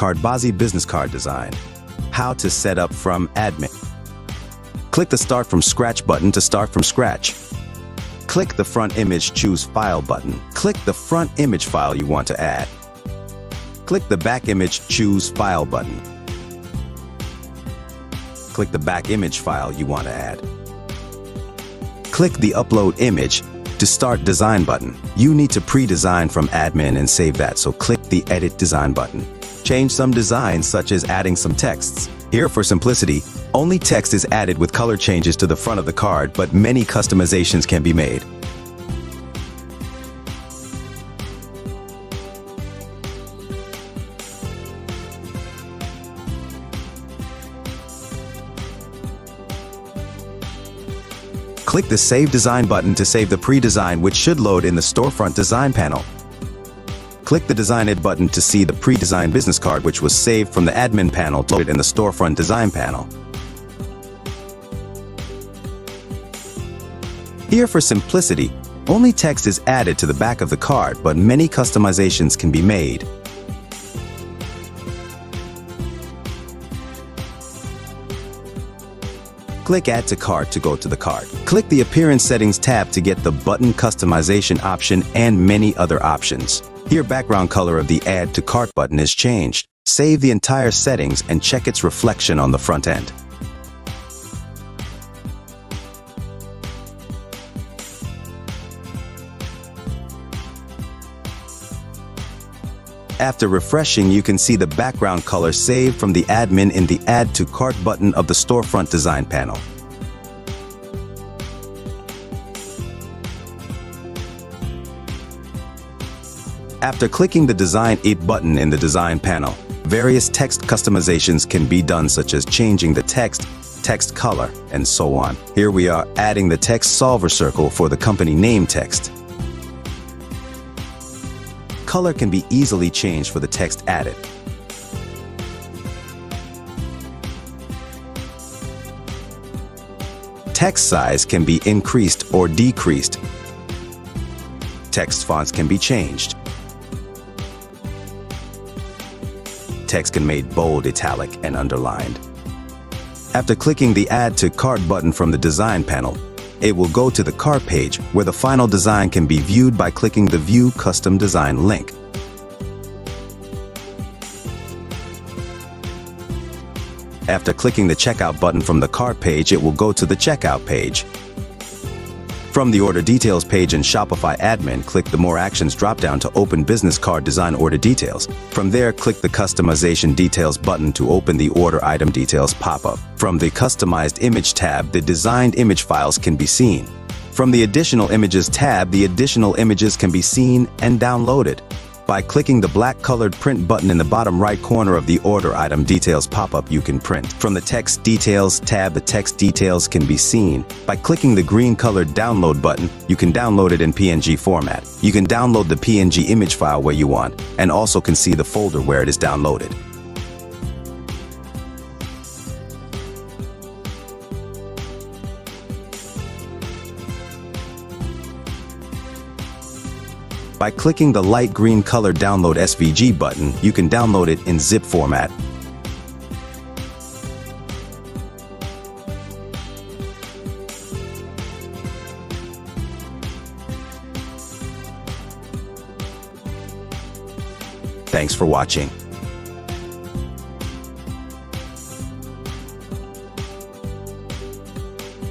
Cardbazi Business Card Design. How to set up from admin. Click the Start from Scratch button to start from scratch. Click the front image Choose File button. Click the front image file you want to add. Click the back image Choose File button. Click the back image file you want to add. Click the Upload Image to Start Design button. You need to pre-design from admin and save that, so click the Edit Design button. Change some designs such as adding some texts. Here for simplicity, only text is added with color changes to the front of the card, but many customizations can be made. Click the Save Design button to save the pre-design which should load in the storefront design panel. Click the Design It button to see the pre-designed business card which was saved from the admin panel loaded in the storefront design panel. Here for simplicity, only text is added to the back of the card, but many customizations can be made. Click Add to Cart to go to the cart. Click the Appearance Settings tab to get the button customization option and many other options. Here background color of the Add to Cart button is changed. Save the entire settings and check its reflection on the front end. After refreshing, you can see the background color saved from the admin in the Add to Cart button of the storefront design panel. After clicking the Design It button in the design panel, various text customizations can be done such as changing the text, text color, and so on. Here we are adding the text solver circle for the company name text. Color can be easily changed for the text added. Text size can be increased or decreased. Text fonts can be changed. Text can be made bold, italic, and underlined. After clicking the Add to Cart button from the Design panel, it will go to the cart page where the final design can be viewed by clicking the View Custom Design link. After clicking the Checkout button from the cart page, it will go to the Checkout page. From the Order Details page in Shopify Admin, click the More Actions dropdown to open Business Card Design Order Details. From there, click the Customization Details button to open the Order Item Details pop-up. From the Customized Image tab, the designed image files can be seen. From the Additional Images tab, the additional images can be seen and downloaded by clicking the black colored print button in the bottom right corner of the order item details pop-up you can print. From the text details tab the text details can be seen. By clicking the green colored download button you can download it in PNG format. You can download the PNG image file where you want and also can see the folder where it is downloaded. By clicking the light green color Download SVG button, you can download it in zip format. Thanks for watching.